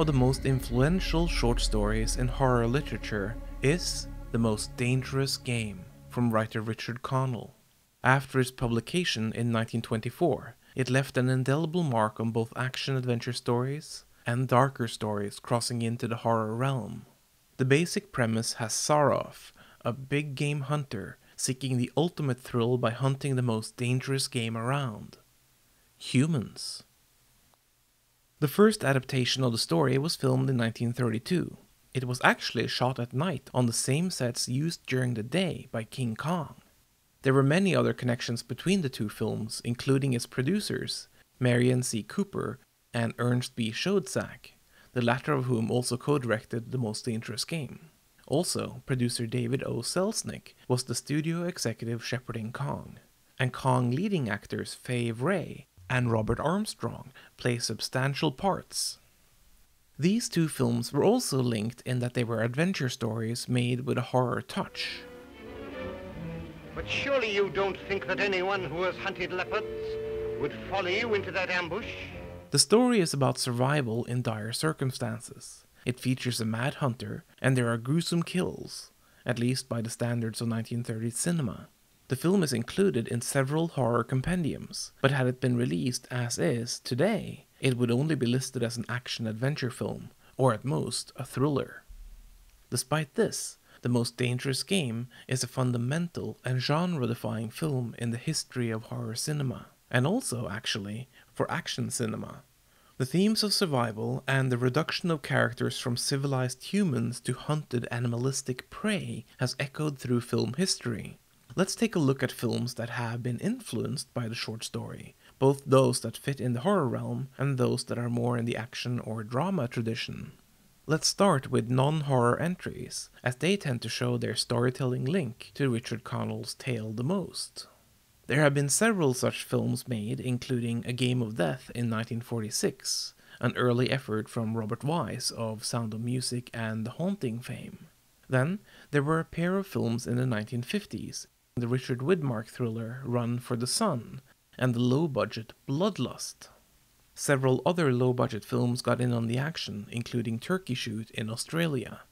of the most influential short stories in horror literature is The Most Dangerous Game from writer Richard Connell. After its publication in 1924, it left an indelible mark on both action adventure stories and darker stories crossing into the horror realm. The basic premise has Zaroff, a big game hunter seeking the ultimate thrill by hunting the most dangerous game around humans. The first adaptation of the story was filmed in 1932. It was actually shot at night on the same sets used during the day by King Kong. There were many other connections between the two films, including its producers, Merian C. Cooper and Ernst B. Schoedsack, the latter of whom also co-directed The Most Dangerous Game. Also, producer David O. Selznick was the studio executive shepherding Kong, and Kong leading actors Fay Wray and Robert Armstrong play substantial parts. These two films were also linked in that they were adventure stories made with a horror touch. But surely you don't think that anyone who has hunted leopards would follow you into that ambush? The story is about survival in dire circumstances. It features a mad hunter, and there are gruesome kills, at least by the standards of 1930s cinema. The film is included in several horror compendiums, but had it been released as is today, it would only be listed as an action adventure film, or at most a thriller. Despite this, The Most Dangerous Game is a fundamental and genre defying film in the history of horror cinema, and also, actually, for action cinema. The themes of survival and the reduction of characters from civilized humans to hunted animalistic prey has echoed through film history. Let's take a look at films that have been influenced by the short story, both those that fit in the horror realm and those that are more in the action or drama tradition. Let's start with non horror entries, as they tend to show their storytelling link to Richard Connell's tale the most. There have been several such films made, including A Game of Death in 1946, an early effort from Robert Wise of Sound of Music and The Haunting fame. Then there were a pair of films in the 1950s, the Richard Widmark thriller Run for the Sun and the low-budget Bloodlust. Several other low-budget films got in on the action, including Turkey Shoot in Australia.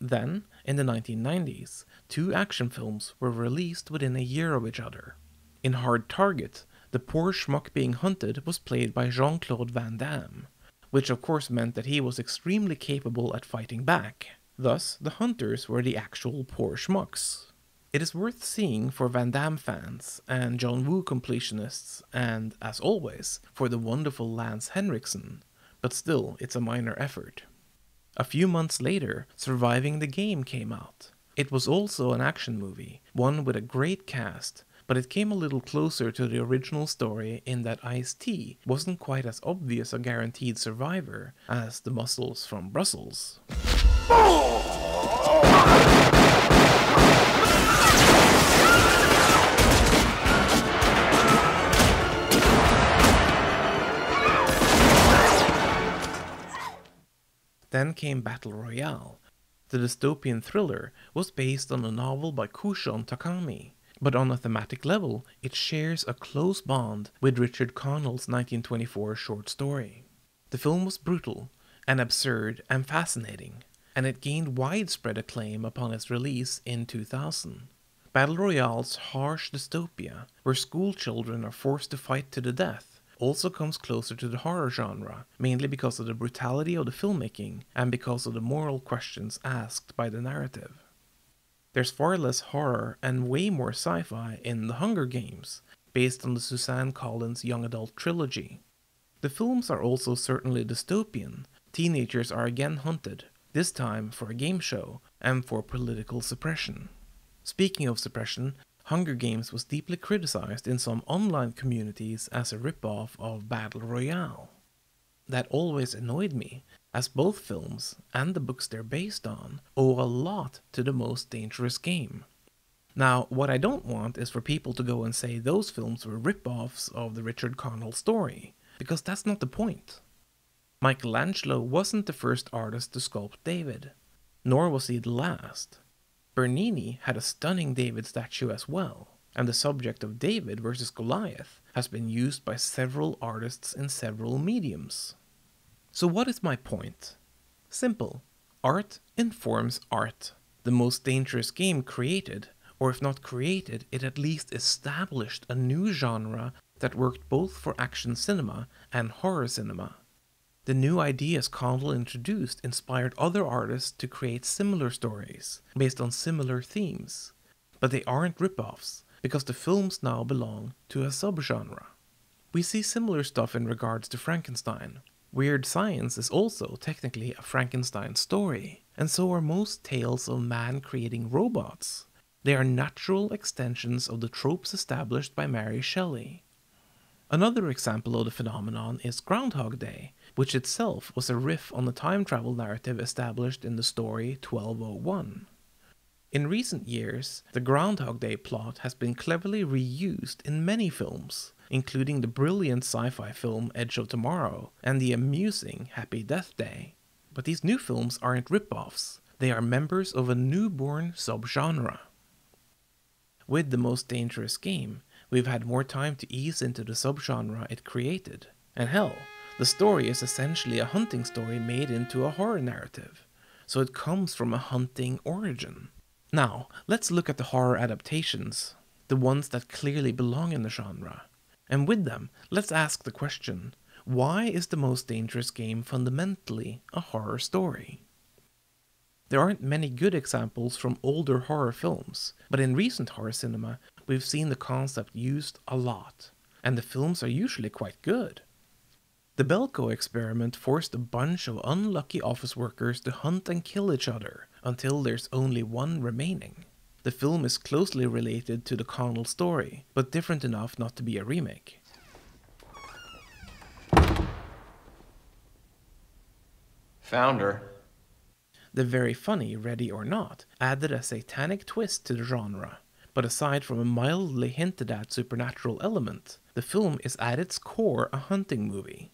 Then, in the 1990s, two action films were released within a year of each other. In Hard Target, the poor schmuck being hunted was played by Jean Claude Van Damme, which of course meant that he was extremely capable at fighting back. Thus, the hunters were the actual poor schmucks. It is worth seeing for Van Damme fans and John Woo completionists, and, as always, for the wonderful Lance Henriksen, but still, it's a minor effort. A few months later, Surviving the Game came out. It was also an action movie, one with a great cast, but it came a little closer to the original story in that Ice T wasn't quite as obvious a guaranteed survivor as the muscles from Brussels. Then came Battle Royale. The dystopian thriller was based on a novel by Koushun Takami, but on a thematic level, it shares a close bond with Richard Connell's 1924 short story. The film was brutal and absurd and fascinating, and it gained widespread acclaim upon its release in 2000. Battle Royale's harsh dystopia, where school children are forced to fight to the death, also comes closer to the horror genre, mainly because of the brutality of the filmmaking and because of the moral questions asked by the narrative. There's far less horror and way more sci fi in The Hunger Games, based on the Suzanne Collins young adult trilogy. The films are also certainly dystopian. Teenagers are again hunted, this time for a game show and for political suppression. Speaking of suppression, Hunger Games was deeply criticized in some online communities as a ripoff of Battle Royale. That always annoyed me, as both films and the books they're based on owe a lot to the most dangerous game. Now, what I don't want is for people to go and say those films were rip-offs of the Richard Connell story, because that's not the point. Michelangelo wasn't the first artist to sculpt David, nor was he the last. Bernini had a stunning David statue as well, and the subject of David versus Goliath has been used by several artists in several mediums. So, what is my point? Simple art informs art. The most dangerous game created, or if not created, it at least established a new genre that worked both for action cinema and horror cinema. The new ideas Connell introduced inspired other artists to create similar stories, based on similar themes. But they aren't rip-offs, because the films now belong to a subgenre. We see similar stuff in regards to Frankenstein. Weird Science is also technically a Frankenstein story, and so are most tales of man creating robots. They are natural extensions of the tropes established by Mary Shelley. Another example of the phenomenon is Groundhog Day, which itself was a riff on the time travel narrative established in the story 1201. In recent years, the Groundhog Day plot has been cleverly reused in many films, including the brilliant sci fi film Edge of Tomorrow and the amusing Happy Death Day. But these new films aren't rip-offs, they are members of a newborn subgenre. With The Most Dangerous Game, we've had more time to ease into the subgenre it created. And hell, the story is essentially a hunting story made into a horror narrative, so it comes from a hunting origin. Now, let's look at the horror adaptations, the ones that clearly belong in the genre. And with them, let's ask the question why is the most dangerous game fundamentally a horror story? There aren't many good examples from older horror films, but in recent horror cinema, we've seen the concept used a lot, and the films are usually quite good. The Belko experiment forced a bunch of unlucky office workers to hunt and kill each other until there's only one remaining. The film is closely related to the Connell story, but different enough not to be a remake. Founder. The very funny Ready or Not added a satanic twist to the genre, but aside from a mildly hinted at supernatural element, the film is at its core a hunting movie.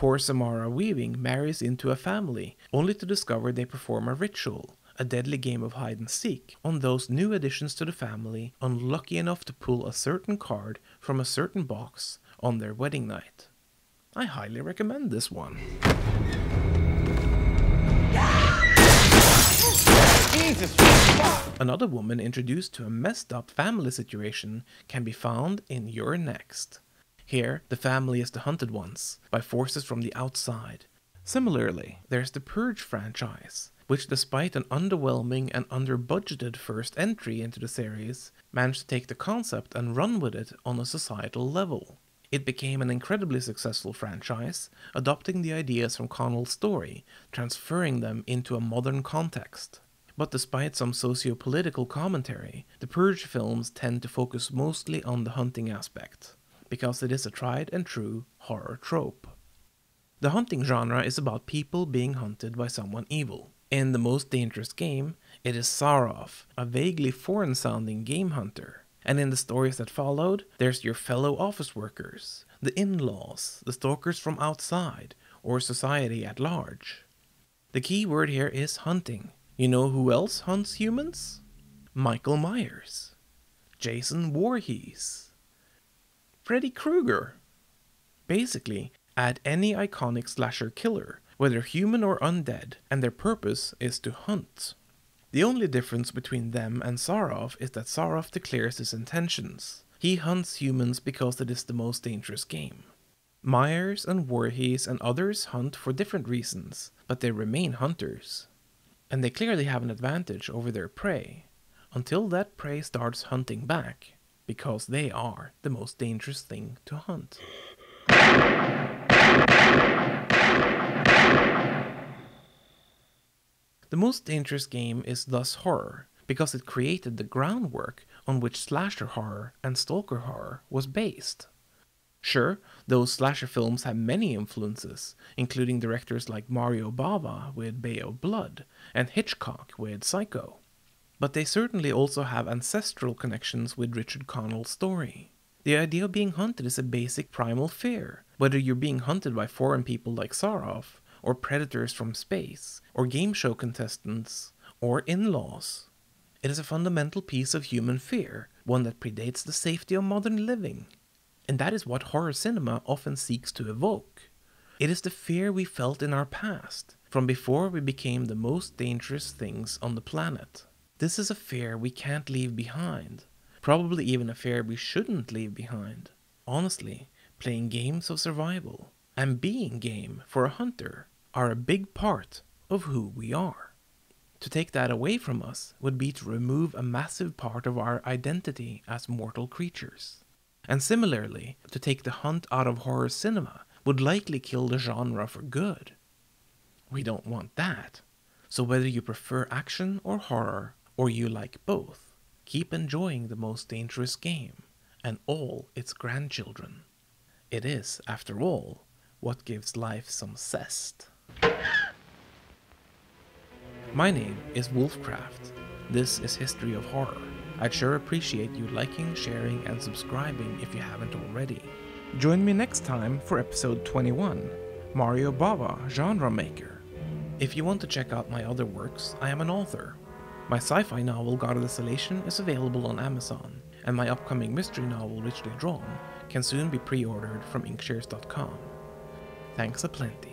Poor Samara Weaving marries into a family, only to discover they perform a ritual, a deadly game of hide and seek on those new additions to the family unlucky enough to pull a certain card from a certain box on their wedding night. I highly recommend this one. Another woman introduced to a messed up family situation can be found in You're Next. Here, the family is the hunted ones by forces from the outside. Similarly, there's the Purge franchise, which despite an underwhelming and under-budgeted first entry into the series, managed to take the concept and run with it on a societal level. It became an incredibly successful franchise, adopting the ideas from Connell's story, transferring them into a modern context. But despite some socio-political commentary, the Purge films tend to focus mostly on the hunting aspect, because it is a tried and true horror trope. The hunting genre is about people being hunted by someone evil. In the most dangerous game, it is Zaroff, a vaguely foreign sounding game hunter. And in the stories that followed, there's your fellow office workers, the in laws, the stalkers from outside, or society at large. The key word here is hunting. You know who else hunts humans? Michael Myers, Jason Voorhees, Freddy Krueger. Basically, add any iconic slasher killer whether human or undead, and their purpose is to hunt. The only difference between them and Zaroff is that Zaroff declares his intentions. He hunts humans because it is the most dangerous game. Myers and Voorhees and others hunt for different reasons, but they remain hunters. And they clearly have an advantage over their prey, until that prey starts hunting back, because they are the most dangerous thing to hunt. The most dangerous game is thus horror, because it created the groundwork on which slasher horror and stalker horror was based. Sure, those slasher films have many influences, including directors like Mario Bava with Bay of Blood and Hitchcock with Psycho. But they certainly also have ancestral connections with Richard Connell's story. The idea of being hunted is a basic primal fear, whether you're being hunted by foreign people like Zaroff, or predators from space, or game show contestants, or in laws. It is a fundamental piece of human fear, one that predates the safety of modern living. And that is what horror cinema often seeks to evoke. It is the fear we felt in our past, from before we became the most dangerous things on the planet. This is a fear we can't leave behind, probably even a fear we shouldn't leave behind. Honestly, playing games of survival and being game for a hunter are a big part of who we are. To take that away from us would be to remove a massive part of our identity as mortal creatures. And similarly, to take the hunt out of horror cinema would likely kill the genre for good. We don't want that. So whether you prefer action or horror, or you like both, keep enjoying the most dangerous game and all its grandchildren. It is, after all, what gives life some zest. My name is Wolf Kraft. This is History of Horror. I'd sure appreciate you liking, sharing, and subscribing if you haven't already. Join me next time for episode 21 Mario Bava, Genre Maker. If you want to check out my other works, I am an author. My sci fi novel God of Desolation is available on Amazon, and my upcoming mystery novel Richly Drawn can soon be pre ordered from inkshares.com. Thanks a plenty.